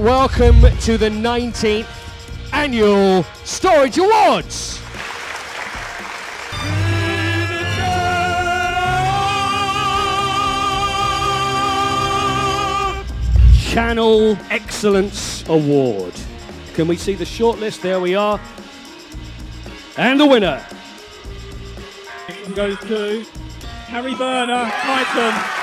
welcome to the 19th annual Storage Awards. Channel Excellence Award. Can we see the shortlist? There we are. And the winner. Goes to Harry Berner, Titan.